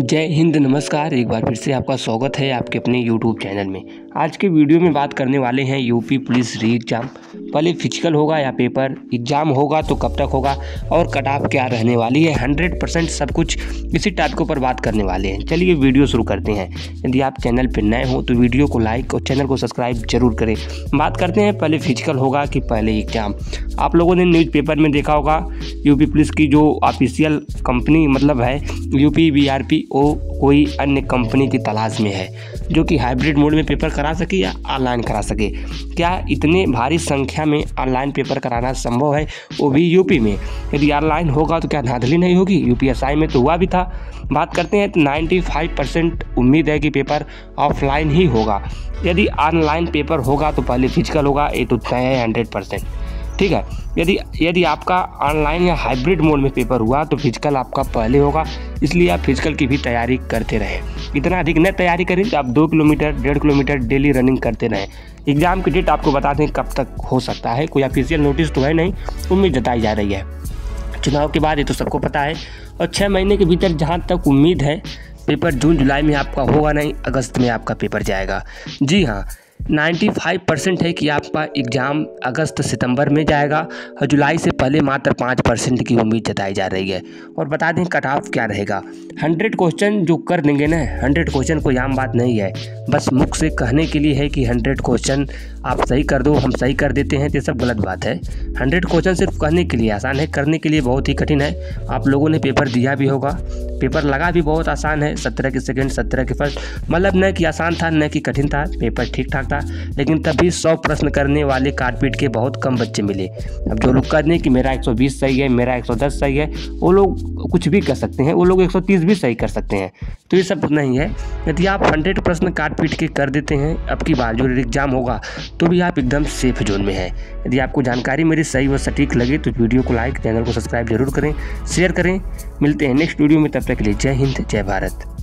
जय हिंद, नमस्कार। एक बार फिर से आपका स्वागत है आपके अपने यूट्यूब चैनल में। आज के वीडियो में बात करने वाले हैं यूपी पुलिस री एग्ज़ाम पहले फ़िज़िकल होगा या पेपर एग्ज़ाम होगा तो कब तक होगा और कट ऑफ़ क्या रहने वाली है? हंड्रेड परसेंट सब कुछ इसी टाइप के ऊपर बात करने वाले हैं। चलिए वीडियो शुरू करते हैं। यदि आप चैनल पर नए हो तो वीडियो को लाइक और चैनल को सब्सक्राइब ज़रूर करें। बात करते हैं पहले फ़िज़िकल होगा कि पहले एग्ज़ाम आप लोगों ने न्यूज़पेपर में देखा होगा यूपी पुलिस की जो ऑफिशियल कंपनी मतलब है यूपी पी ओ कोई अन्य कंपनी की तलाश में है, जो कि हाइब्रिड मोड में पेपर करा सके या ऑनलाइन करा सके। क्या इतने भारी संख्या में ऑनलाइन पेपर कराना संभव है? वो भी यूपी में। यदि ऑनलाइन होगा तो क्या धांधली नहीं होगी? यूपीएसआई में तो हुआ भी था। बात करते हैं तो 95 परसेंट उम्मीद है कि पेपर ऑफलाइन ही होगा। यदि ऑनलाइन पेपर होगा तो पहले फ़िज़िकल होगा, ये तो तय है हंड्रेड परसेंट ठीक है? यदि यदि आपका ऑनलाइन या हाइब्रिड मोड में पेपर हुआ तो फ़िज़िकल आपका पहले होगा। इसलिए आप फ़िज़िकल की भी तैयारी करते रहें। इतना अधिक न तैयारी करें तो आप दो किलोमीटर, डेढ़ किलोमीटर डेली रनिंग करते रहें। एग्ज़ाम की डेट आपको बता दें कब तक हो सकता है। कोई ऑफिशियल नोटिस तो है नहीं। उम्मीद जताई जा रही है। चुनाव के बाद ये तो सबको पता है। और छः महीने के भीतर जहाँ तक उम्मीद है पेपर जून, जुलाई में आपका होगा नहीं, अगस्त में आपका पेपर जाएगा। जी हाँ 95 परसेंट है कि आपका एग्ज़ाम अगस्त सितंबर में जाएगा और जुलाई से पहले मात्र 5 परसेंट की उम्मीद जताई जा रही है। और बता दें कट ऑफ़ क्या रहेगा। हंड्रेड क्वेश्चन जो कर देंगे ना, हंड्रेड क्वेश्चन कोई आम बात नहीं है। बस मुख से कहने के लिए है कि हंड्रेड क्वेश्चन आप सही कर दो, हम सही कर देते हैं तो सब गलत बात है। हंड्रेड क्वेश्चन सिर्फ़ कहने के लिए आसान है, करने के लिए बहुत ही कठिन है। आप लोगों ने पेपर दिया भी होगा, पेपर लगा भी बहुत आसान है, सत्रह के सेकेंड, सत्रह के फ़र्स्ट मतलब न कि आसान था, न कि कठिन था, पेपर ठीक ठाक था, लेकिन तभी सौ प्रश्न करने वाले कारपीट के बहुत कम बच्चे मिले। अब जो लोग कर दें कि मेरा 120 सही है, मेरा 110 सही है, वो लोग कुछ भी कर सकते हैं, वो लोग 130 भी सही कर सकते हैं तो ये सब नहीं है। यदि आप हंड्रेड प्रश्न काट पीट के कर देते हैं अब की बार जो एग्ज़ाम होगा तो भी आप एकदम सेफ़ जोन में हैं। यदि आपको जानकारी मेरी सही व सटीक लगे तो वीडियो को लाइक चैनल को सब्सक्राइब ज़रूर करें शेयर करें। मिलते हैं नेक्स्ट वीडियो में, तब तक के लिए जय हिंद, जय भारत।